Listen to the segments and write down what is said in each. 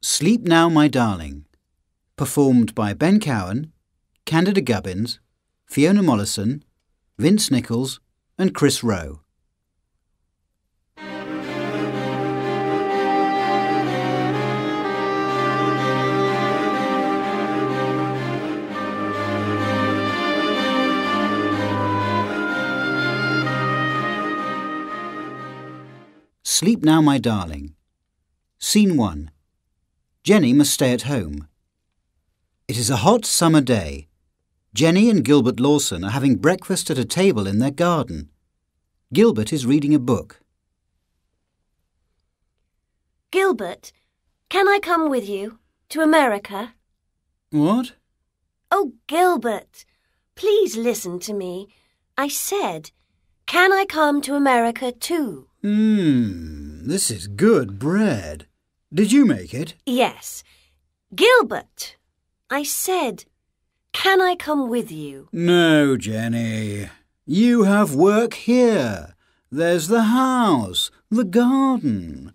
Sleep Now, My Darling. Performed by Ben Cowan, Candida Gubbins, Fiona Mollison, Vince Nichols, and Chris Rowe. Sleep now, my darling. Scene 1. Jenny must stay at home. It is a hot summer day. Jenny and Gilbert Lawson are having breakfast at a table in their garden. Gilbert is reading a book. Gilbert, can I come with you to America? What? Oh, Gilbert, please listen to me. I said, can I come to America too? Mmm, this is good bread. Did you make it? Yes. Gilbert, I said, can I come with you? No, Jenny. You have work here. There's the house, the garden.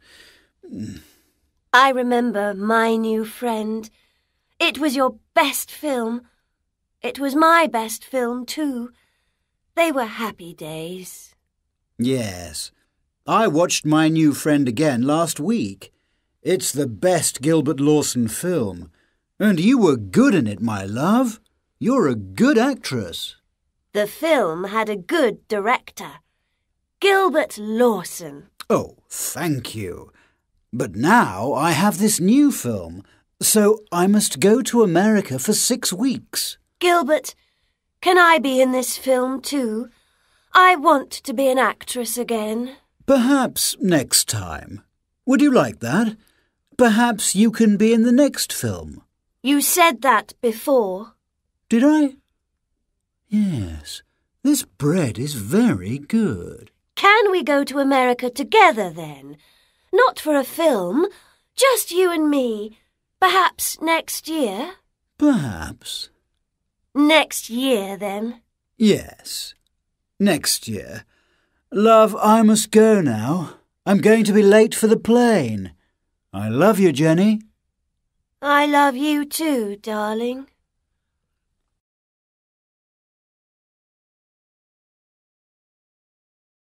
I remember my new friend. It was your best film. It was my best film, too. They were happy days. Yes. I watched my new friend again last week. It's the best Gilbert Lawson film. And you were good in it, my love. You're a good actress. The film had a good director. Gilbert Lawson. Oh, thank you. But now I have this new film, so I must go to America for six weeks. Gilbert, can I be in this film too? I want to be an actress again. Perhaps next time. Would you like that? Perhaps you can be in the next film. You said that before. Did I? Yes. This bread is very good. Can we go to America together then? Not for a film, just you and me. Perhaps next year? Perhaps. Next year, then. Yes. Next year. Love, I must go now. I'm going to be late for the plane. I love you, Jenny. I love you too, darling.